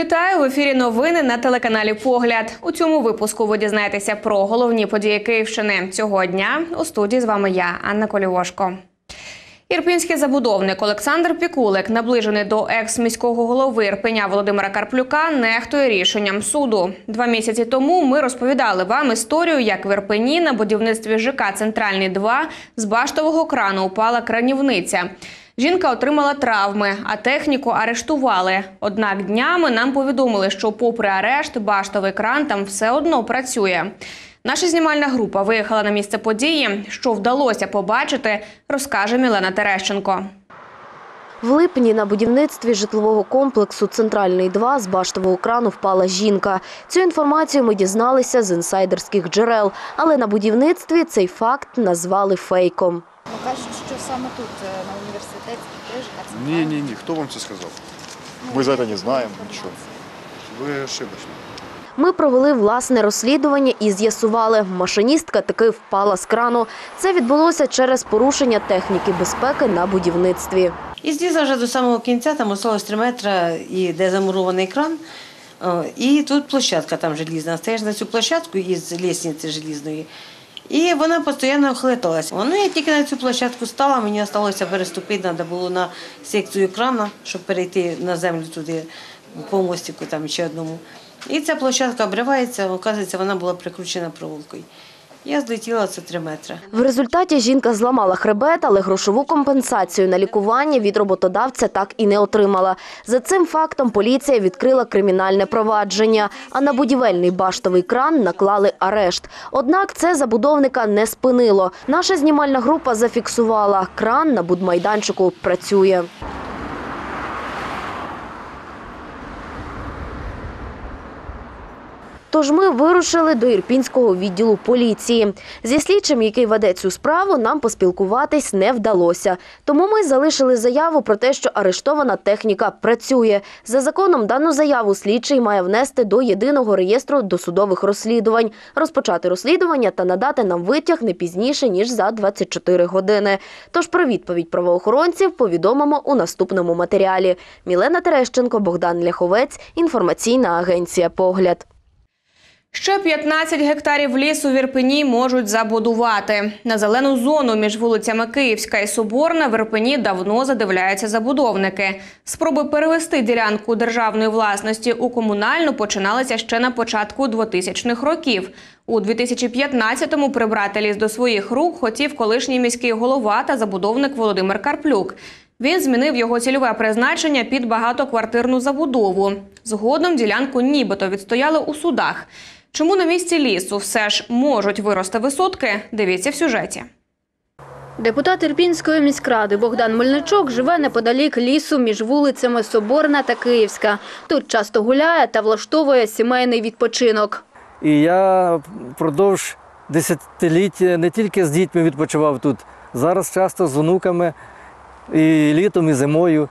Вітаю в ефірі. Новини на телеканалі Погляд. У цьому випуску ви дізнаєтеся про головні події Київщини цього дня. У студії з вами я, Анна Колівошко. Ірпінський забудовник Олександр Пікулик, наближений до екс-міського голови Ірпеня Володимира Карплюка, нехтує рішенням суду. Два місяці тому ми розповідали вам історію, як в Ірпені на будівництві ЖК Центральний 2 з баштового крану упала кранівниця. Жінка отримала травми, а техніку арештували. Однак днями нам повідомили, що, попри арешт, баштовий кран там все одно працює. Наша знімальна група виїхала на місце події. Що вдалося побачити, розкаже Мілена Терещенко. В липні на будівництві житлового комплексу «Центральний 2» з баштового крану впала жінка. Цю інформацію ми дізналися з інсайдерських джерел, але на будівництві цей факт назвали фейком. Ну, кажуть, що саме тут, е, на університетській теж Ні, ні, ні. Хто вам це сказав? Мы за это не знаем ничего. Ви ошибочні. Ми провели власне розслідування і з'ясували, машиністка таки впала з крану. Це відбулося через порушення техніки безпеки на будівництві. І злізла вже до самого кінця, там осталось 3 метри, і де замурований кран. І тут площадка там желізна. Стаєш на цю площадку із лісниці желізної. І вона постійно хлиталася. Вона я тільки на цю площадку стала, мені залишилося переступити, треба було на секцію крана, щоб перейти на землю туди, по мостику там ще одному. І ця площадка обривається, оказується, вона була прикручена проволокою. Я злетіла це 3 метри. В результаті жінка зламала хребет, але грошову компенсацію на лікування від роботодавця так і не отримала. За цим фактом поліція відкрила кримінальне провадження, а на будівельний баштовий кран наклали арешт. Однак це забудовника не спинило. Наша знімальна група зафіксувала, кран на будмайданчику працює. Тож ми вирушили до Ірпінського відділу поліції. Зі слідчим, який веде цю справу, нам поспілкуватись не вдалося. Тому ми залишили заяву про те, що арештована техніка працює. За законом дану заяву слідчий має внести до єдиного реєстру досудових розслідувань, розпочати розслідування та надати нам витяг не пізніше ніж за 24 години. Тож про відповідь правоохоронців повідомимо у наступному матеріалі. Мілена Терещенко, Богдан Ляховець, інформаційна агенція Погляд. Ще 15 гектарів лісу в Ірпені можуть забудувати. На зелену зону між вулицями Київська і Соборна в Ірпені давно задивляються забудовники. Спроби перевести ділянку державної власності у комунальну починалися ще на початку 2000-х років. У 2015-му прибрати ліс до своїх рук хотів колишній міський голова та забудовник Володимир Карплюк. Він змінив його цільове призначення під багатоквартирну забудову. Згодом ділянку нібито відстояли у судах. Чому на місці лісу все ж можуть вирости висотки? Дивіться в сюжеті. Депутат Ірпінської міськради Богдан Мельничук живе неподалік лісу між вулицями Соборна та Київська. Тут часто гуляє та влаштовує сімейний відпочинок. І я впродовж десятиліть не тільки з дітьми відпочивав тут, зараз часто з онуками і літом, і зимою.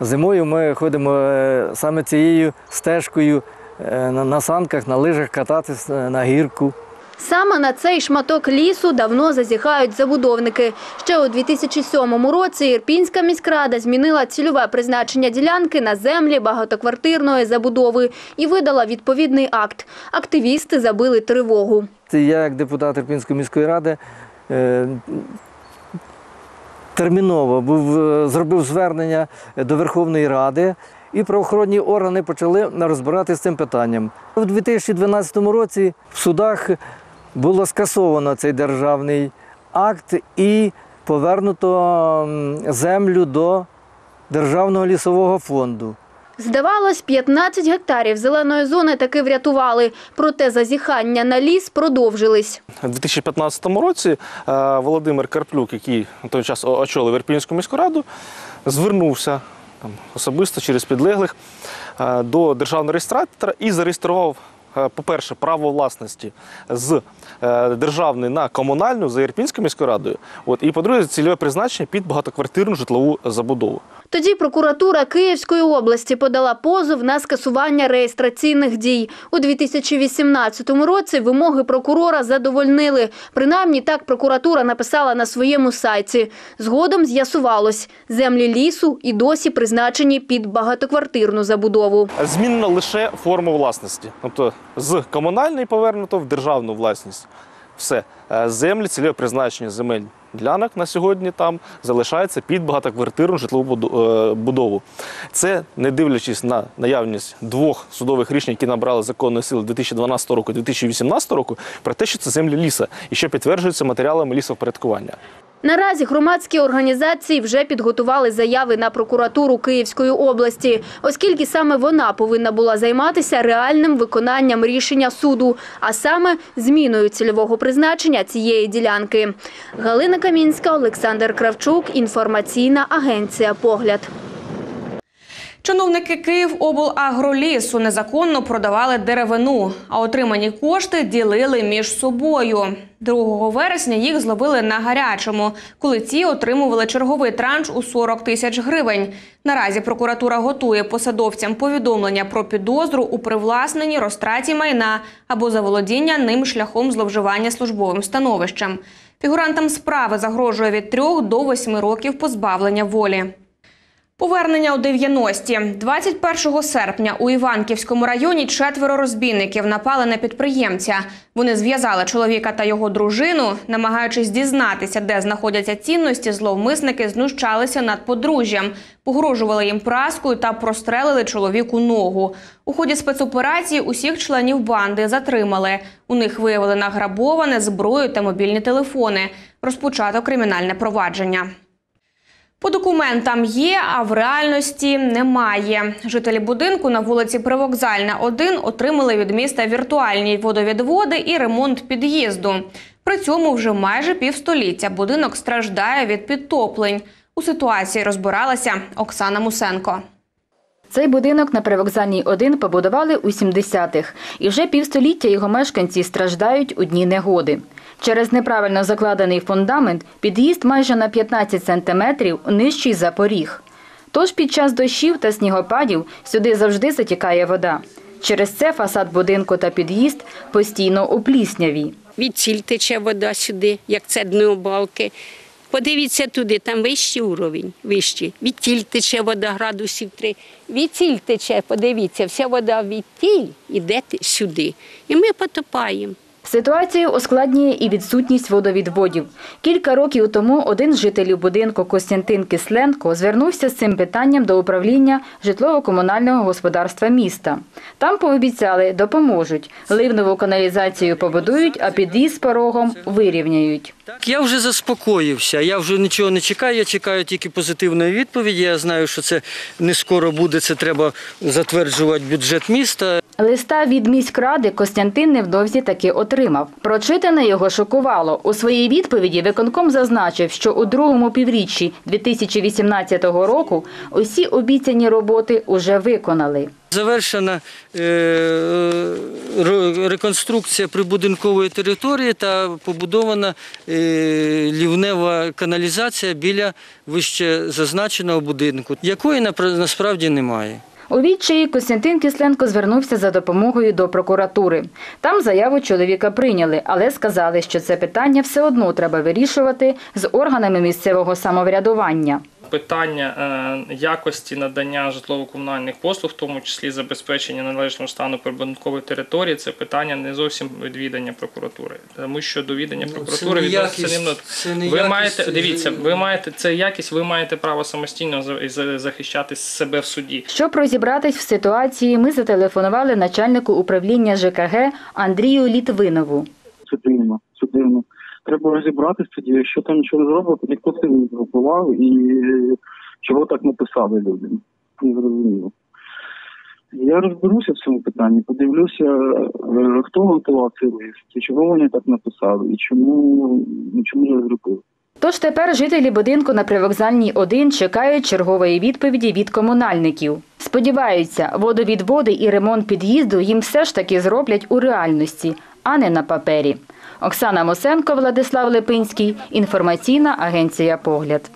Зимою ми ходимо е, саме цією стежкою на, на санках, на лижах кататись е, на гірку. Саме на цей шматок лісу давно зазіхають забудовники. Ще у 2007 році Ірпінська міськрада змінила цільове призначення ділянки на землі багатоквартирної забудови і видала відповідний акт. Активісти забили тривогу. Я, як депутат Ірпінської міської ради, е, терміново був, е, зробив звернення до Верховної Ради, і правоохоронні органи почали розбиратися з цим питанням. У 2012 році в судах було скасовано цей державний акт і повернуто землю до Державного лісового фонду. Здавалось, 15 гектарів зеленої зони таки врятували, проте зазіхання на ліс продовжились. У 2015 році е, Володимир Карплюк, який на той час очолив Ірпінську міську раду, звернувся там, особисто через підлеглих е, до державного реєстратора і зареєстрував по-перше, право власності з е, державної на комунальну за Ірпінською міською радою. От, і по-друге, цільове призначення під багатоквартирну житлову забудову. Тоді прокуратура Київської області подала позов на скасування реєстраційних дій. У 2018 році вимоги прокурора задовольнили. Принаймні так прокуратура написала на своєму сайті. Згодом з'ясувалось, землі лісу і досі призначені під багатоквартирну забудову. Змінено лише форму власності, тобто з комунальної повернуто в державну власність. Все Е, землі, цільове призначення земель ділянок на сьогодні там залишається під багатоквартирну житлову е, будову. Це не дивлячись на наявність двох судових рішень, які набрали законної сили 2012 року і 2018 року, про те, що це землі ліса, і що підтверджується матеріалами лісовпорядкування. Наразі громадські організації вже підготували заяви на прокуратуру Київської області, оскільки саме вона повинна була займатися реальним виконанням рішення суду, а саме зміною цільового призначення цієї ділянки. Галина Камінська, Олександр Кравчук, інформаційна агенція Погляд. Чиновники Київоблагролісу незаконно продавали деревину, а отримані кошти ділили між собою. 2 вересня їх зловили на гарячому, коли ті отримували черговий транш у 40 тисяч гривень. Наразі прокуратура готує посадовцям повідомлення про підозру у привласненні розтраті майна або заволодіння ним шляхом зловживання службовим становищем. Фігурантам справи загрожує від 3 до 8 років позбавлення волі. Повернення у 90-ті. 21 серпня у Іванківському районі четверо розбійників напали на підприємця. Вони зв'язали чоловіка та його дружину. Намагаючись дізнатися, де знаходяться цінності, зловмисники знущалися над подружжям, погрожували їм праскою та прострелили чоловіку ногу. У ході спецоперації усіх членів банди затримали. У них виявили награбоване зброю та мобільні телефони. Розпочато кримінальне провадження. По документам є, а в реальності немає. Жителі будинку на вулиці Привокзальна 1 отримали від міста віртуальні водовідводи і ремонт під'їзду. При цьому вже майже півстоліття будинок страждає від підтоплень. У ситуації розбиралася Оксана Мусенко. Цей будинок на Привокзальній 1 побудували у 70-х, і вже півстоліття його мешканці страждають у дні негоди. Через неправильно закладений фундамент під'їзд майже на 15 сантиметрів нижчий за поріг. Тож під час дощів та снігопадів сюди завжди затікає вода. Через це фасад будинку та під'їзд постійно у плісняві. Відціль тече вода сюди, як це дно балки. Подивіться туди, там вищий уровень, вищий. Відтіль тече вода градусів три. Відтіль тече, подивіться, вся вода відтіль іде сюди. І ми потопаємо. Ситуацію ускладнює і відсутність водовідводів. Кілька років тому один з жителів будинку Костянтин Кисленко звернувся з цим питанням до управління житлово-комунального господарства міста. Там пообіцяли, допоможуть. Ливнову каналізацію побудують, а під'їзд з порогом вирівняють. Я вже заспокоївся, я вже нічого не чекаю, я чекаю тільки позитивної відповіді. Я знаю, що це не скоро буде, це треба затверджувати бюджет міста. Листа від міськради Костянтин невдовзі таки отримав. Прочитане його шокувало. У своїй відповіді виконком зазначив, що у другому півріччі 2018 року усі обіцяні роботи уже виконали. Завершена е, реконструкція прибудинкової території та побудована е, лівнева каналізація біля вище зазначеного будинку, якої насправді немає. У відчаї Костянтин Кисленко звернувся за допомогою до прокуратури. Там заяву чоловіка прийняли, але сказали, що це питання все одно треба вирішувати з органами місцевого самоврядування. Питання е, якості надання житлово-комунальних послуг, в тому числі забезпечення належного стану прибудинкової території, це питання не зовсім відвідання прокуратури, тому що до відання прокуратури не Ви маєте дивіться, ви маєте це якість, ви маєте право самостійно за- за- захищати себе в суді. Щоб розібратись в ситуації, ми зателефонували начальнику управління ЖКГ Андрію Літвинову. Це дивно, це дивно. Треба розібратися тоді, якщо там нічого не зробити, ніхто це не згрупував і чого так написали людям. Не зрозуміло. Я розберуся в цьому питанні, подивлюся, е, хто готував цей лист, і чого вони так написали, і чому, чому не зробили. Тож тепер жителі будинку на привокзальній 1 чекають чергової відповіді від комунальників. Сподіваються, водовідводи і ремонт під'їзду їм все ж таки зроблять у реальності, а не на папері. Оксана Мосенко, Владислав Липинський. Інформаційна агенція Погляд.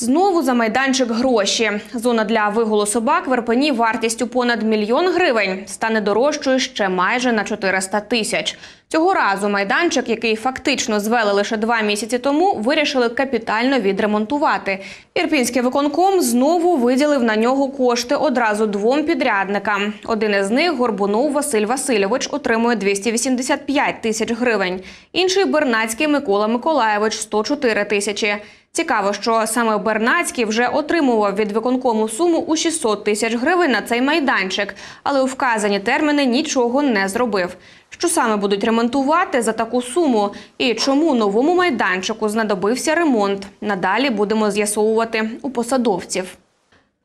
Знову за майданчик гроші. Зона для вигулу собак в Ірпені вартістю понад мільйон гривень стане дорожчою ще майже на 400 тисяч. Цього разу майданчик, який фактично звели лише два місяці тому, вирішили капітально відремонтувати. Ірпінський виконком знову виділив на нього кошти одразу двом підрядникам. Один із них Горбунов Василь Васильович отримує 285 тисяч гривень. Інший Бернацький Микола Миколаєвич 104 тисячі. Цікаво, що саме Бернацький вже отримував від виконкому суму у 600 тисяч гривень на цей майданчик, але у вказані терміни нічого не зробив. Що саме будуть ремонтувати за таку суму і чому новому майданчику знадобився ремонт? Надалі будемо з'ясовувати у посадовців.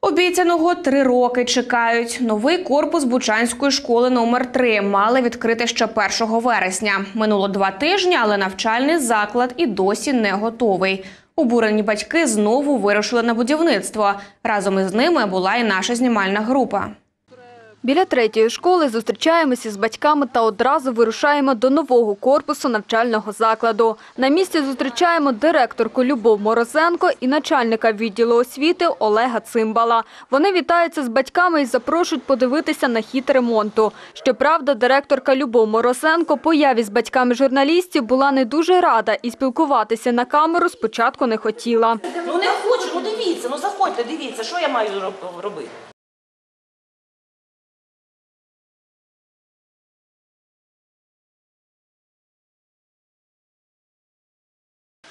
Обіцяного три роки чекають. Новий корпус Бучанської школи номер 3 мали відкрити ще 1 вересня. Минуло два тижні, але навчальний заклад і досі не готовий. Обурені батьки знову вирушили на будівництво. Разом із ними була і наша знімальна група. Біля третьої школи зустрічаємося з батьками та одразу вирушаємо до нового корпусу навчального закладу. На місці зустрічаємо директорку Любов Морозенко і начальника відділу освіти Олега Цимбала. Вони вітаються з батьками і запрошують подивитися на хід ремонту. Щоправда, директорка Любов Морозенко появі з батьками журналістів була не дуже рада і спілкуватися на камеру спочатку не хотіла. Ну не хочу, ну дивіться, ну заходьте, дивіться, що я маю роб- робити.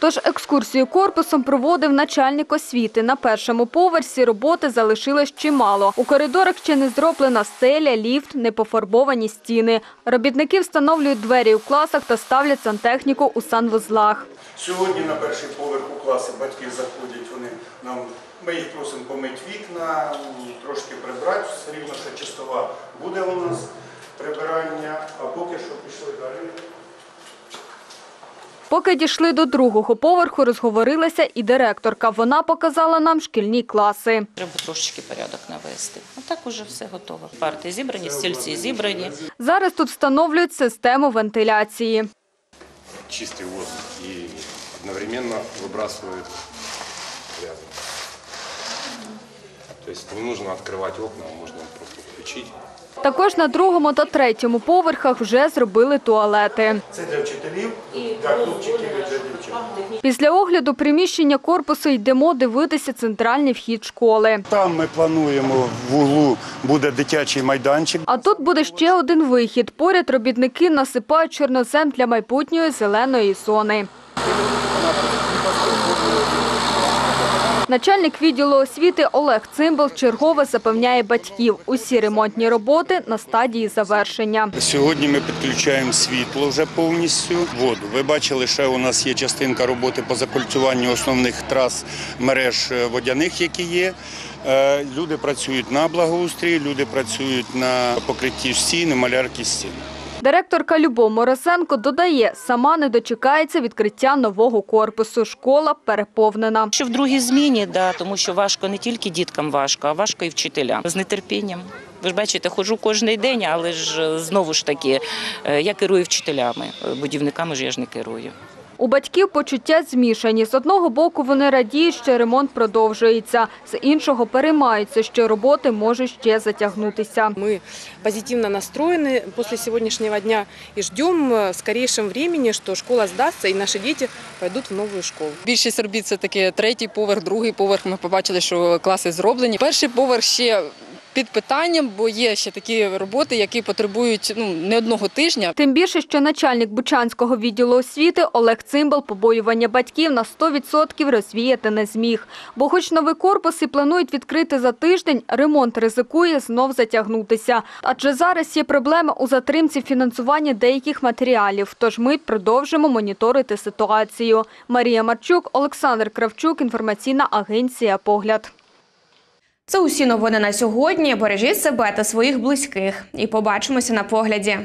Тож екскурсію корпусом проводив начальник освіти. На першому поверсі роботи залишилось чимало. У коридорах ще не зроблена стеля, ліфт, не пофарбовані стіни. Робітники встановлюють двері у класах та ставлять сантехніку у санвузлах. Сьогодні на перший поверх у класи батьки заходять, вони нам, ми їх просимо помити вікна, трошки прибрати, все рівно, що чистова буде у нас прибирання, а поки що пішли далі. Поки дійшли до другого поверху, розговорилася і директорка. Вона показала нам шкільні класи. Треба трошечки порядок навести. А так уже все готово. Парти зібрані, стільці зібрані. Зараз тут встановлюють систему вентиляції. чистый воздух и одновременно выбрасывает грязь. То есть не нужно открывать окна, можно просто включить. Також на другому та третьому поверхах вже зробили туалети. Це для вчителів, для хлопчиків і для дівчат. Після огляду приміщення корпусу йдемо дивитися центральний вхід школи. Там ми плануємо в углу буде дитячий майданчик. А тут буде ще один вихід. Поряд робітники насипають чорнозем для майбутньої зеленої зони. Начальник відділу освіти Олег Цимбал чергове запевняє батьків. Усі ремонтні роботи на стадії завершення. Сьогодні ми підключаємо світло вже повністю. Воду. Ви бачили, ще у нас є частинка роботи по закольцюванню основних трас мереж е, водяних, які є. Е, Люди працюють на благоустрій, люди працюють на покритті стін, малярки стін. Директорка Любов Моросенко додає, сама не дочекається відкриття нового корпусу. Школа переповнена. Що в другій зміні, да, тому що важко не тільки діткам важко, а важко і вчителям. З нетерпінням. Ви ж бачите, ходжу кожен день, але ж е, знову ж таки е, я керую вчителями. Е, Будівниками ж я ж не керую. У батьків почуття змішані. З одного боку вони радіють, що ремонт продовжується, з іншого переймаються, що роботи можуть ще затягнутися. Мы позитивно настроены после сегодняшнего дня и ждем э, в скорейшем времени, что школа сдастся и наши дети пойдут в новую школу. Більшість робіт це таки третій поверх, другий поверх. Ми побачили, що класи зроблені. Перший поверх ще під питанням, бо є ще такі роботи, які потребують ну не одного тижня. Тим більше, що начальник Бучанського відділу освіти Олег Цимбал побоювання батьків на 100% розвіяти не зміг. Бо хоч новий корпус і планують відкрити за тиждень, ремонт ризикує знов затягнутися. Адже зараз є проблема у затримці фінансування деяких матеріалів. Тож ми продовжимо моніторити ситуацію. Марія Марчук, Олександр Кравчук, інформаційна агенція Погляд. Це усі новини на сьогодні. Бережіть себе та своїх близьких. І побачимося на погляді.